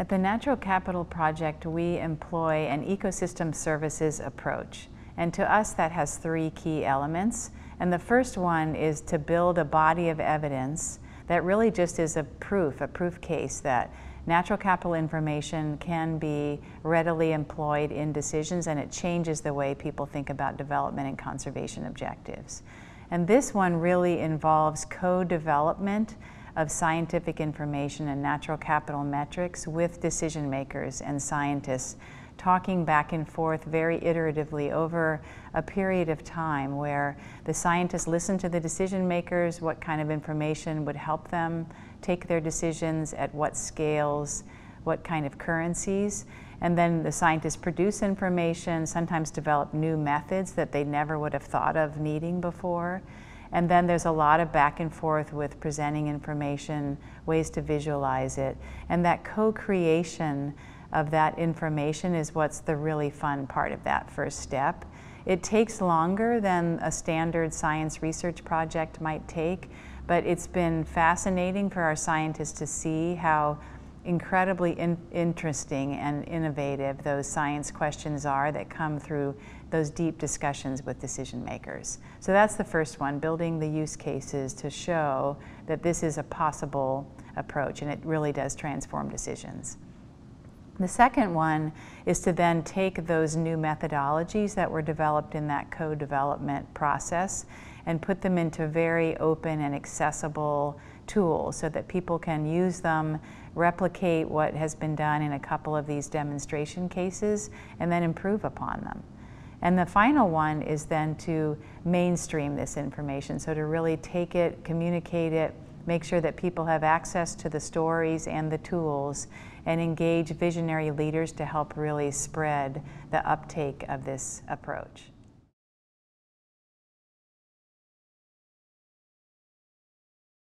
At the Natural Capital Project, we employ an ecosystem services approach. And to us, that has three key elements. And the first one is to build a body of evidence that really just is a proof, a proof case that natural capital information can be readily employed in decisions and it changes the way people think about development and conservation objectives. And this one really involves co-development of scientific information and natural capital metrics with decision makers and scientists talking back and forth very iteratively over a period of time where the scientists listen to the decision makers, what kind of information would help them take their decisions, at what scales, what kind of currencies. And then the scientists produce information, sometimes develop new methods that they never would have thought of needing before. And then there's a lot of back and forth with presenting information, ways to visualize it. And that co-creation of that information is what's the really fun part of that first step. It takes longer than a standard science research project might take, but it's been fascinating for our scientists to see how incredibly in interesting and innovative those science questions are that come through those deep discussions with decision makers. So that's the first one, building the use cases to show that this is a possible approach and it really does transform decisions. The second one is to then take those new methodologies that were developed in that co-development process and put them into very open and accessible tools so that people can use them, replicate what has been done in a couple of these demonstration cases, and then improve upon them. And the final one is then to mainstream this information, so to really take it, communicate it, make sure that people have access to the stories and the tools, and engage visionary leaders to help really spread the uptake of this approach.